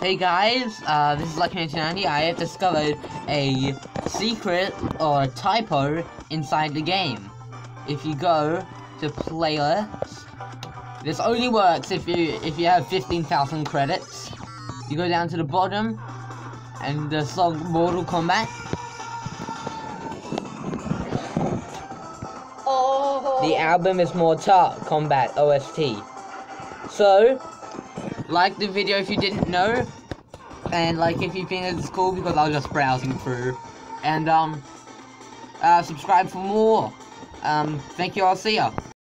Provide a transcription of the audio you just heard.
Hey guys, uh, this is Lucky1990. I have discovered a secret or a typo inside the game. If you go to playlist, this only works if you if you have 15,000 credits. You go down to the bottom, and the song Mortal Kombat. Oh. The album is Morta Kombat OST. So, like the video if you didn't know, and like if you think it's cool because I was just browsing through, and um, uh, subscribe for more. Um, thank you. I'll see ya.